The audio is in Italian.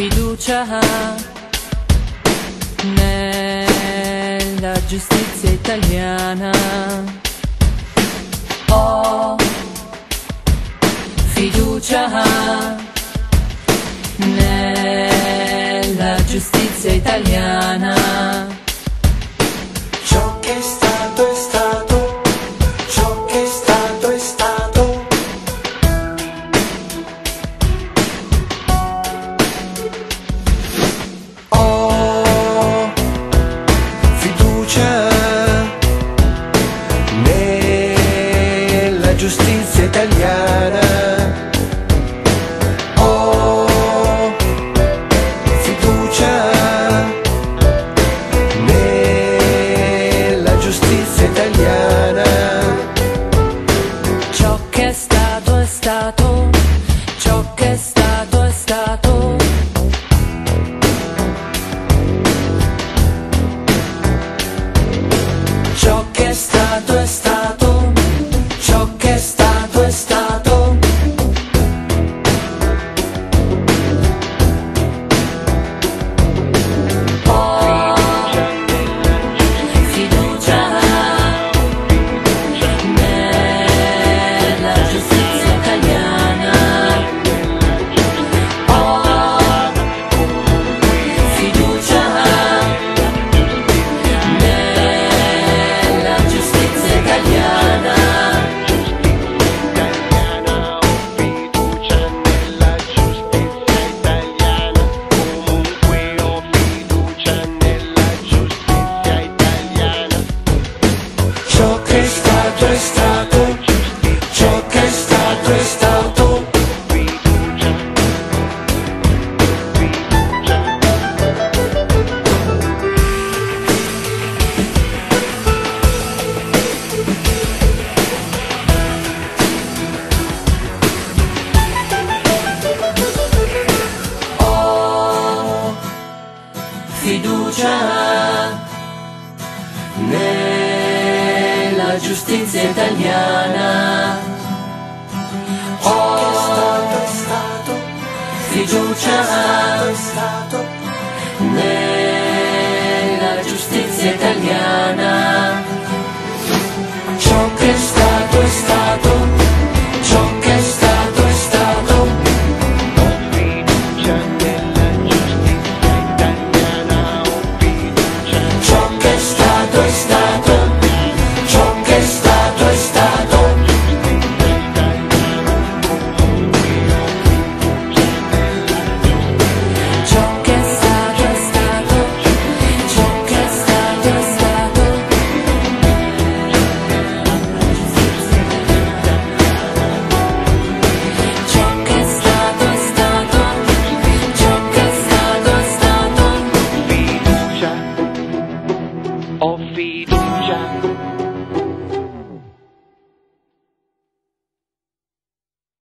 fiducia nella giustizia italiana. Ho fiducia nella giustizia italiana. Ciò che è giustizia italiana. Ho fiducia giustizia italiana. Ciò che è stato è stato, è stato, ciò che è stato stato. Ho fiducia giustizia italiana. Oh, è stato, è stato, fiducia è stato, nella giustizia italiana. of the jungle.